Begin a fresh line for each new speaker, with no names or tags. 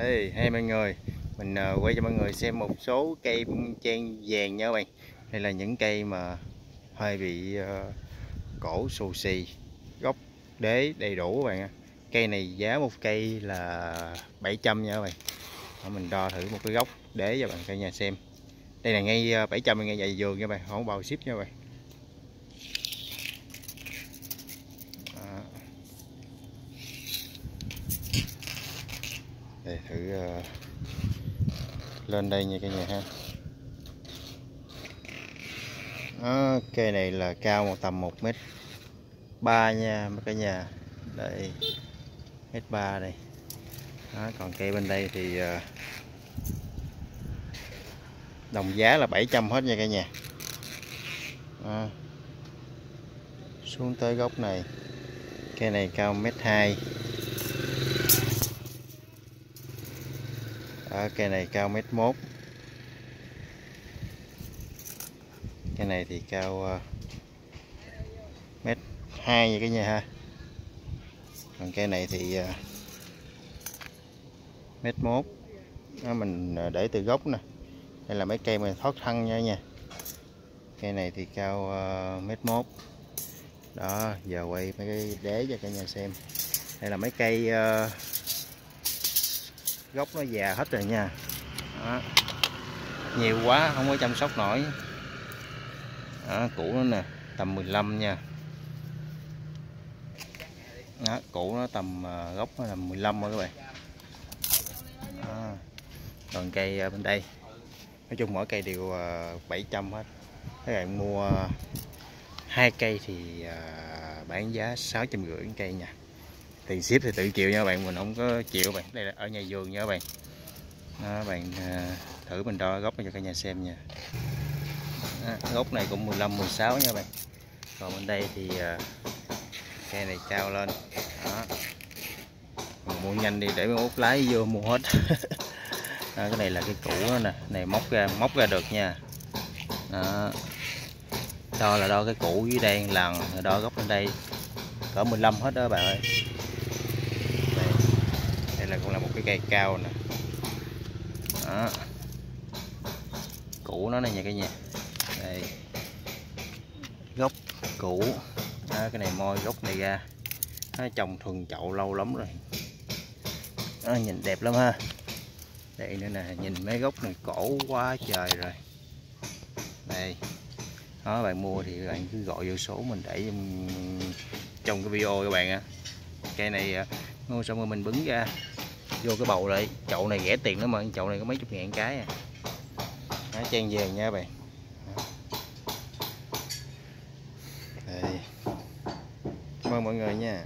Ê, hey mọi người mình uh, quay cho mọi người xem một số cây trang vàng nha các bạn. Đây là những cây mà hơi bị uh, cổ xù xì gốc đế đầy đủ các bạn cây này giá một cây là 700 nha các bạn. Đó, mình đo thử một cái gốc đế cho bạn cả nhà xem. Đây là ngay ờ, 700 ngay dài vườn nha các bạn không bao ship nha các bạn. Để thử uh, lên đây nha cả nhà ha. À, cây này là cao một tầm 1 mét ba nha mấy cả nhà. Đây mét ba đây. Đó, còn cây bên đây thì uh, đồng giá là 700 hết nha cả nhà. À, xuống tới gốc này cây này cao mét hai. Đó, cây này cao mét mốt. Cây này thì cao uh, mét hai như cái nhà ha. Còn cây này thì uh, mét mốt. Đó, mình ờ, để từ gốc nè. Đây là mấy cây mình thoát thân nha nha. Cây này thì cao uh, mét mốt. Đó giờ quay mấy cái đế cho cả nhà xem. Đây là mấy cây uh, gốc nó già hết rồi nha. Đó. nhiều quá không có chăm sóc nổi. Đó, củ nó nè tầm 15 nha. Đó, củ nó tầm à, gốc nó là 15 rồi các bạn. Đó. còn cây à, bên đây. Nói chung mỗi cây đều à, 700 hết. Các bạn mua hai cây thì bán giá 650 cây nha tiền ship thì tự chịu nha các bạn mình không có chịu bạn. Đây là ở nhà vườn nha các bạn. Đó, bạn à, thử mình đo gốc cho cả nhà xem nha. Đó, gốc này cũng 15 16 nha bạn. Còn bên đây thì à, cây này cao lên. Đó. Mình mua nhanh đi để mình út lái vô mua hết. Đó, cái này là cái cũ đó nè. Này móc ra móc ra được nha. Đó. đo là đo cái cũ dưới đây lần đo gốc lên đây. Cỡ 15 hết đó bạn ơi đây là cũng là một cái cây cao nè. Đó. Củ nó này nha cả nhà. Đây. Gốc củ. Đó, cái này môi gốc này ra. Nó trồng thuần chậu lâu lắm rồi. Đó, nhìn đẹp lắm ha. Đây nữa nè nhìn mấy gốc này cổ quá trời rồi. Đây. Đó bạn mua thì bạn cứ gọi vô số mình để trong cái video các bạn á cây này à, mua xong rồi mình bứng ra vô cái bầu lại. Chậu này rẻ tiền lắm mà, chậu này có mấy chục ngàn cái à. Nó trang về nha bạn. Đây. Cảm ơn mọi người nha.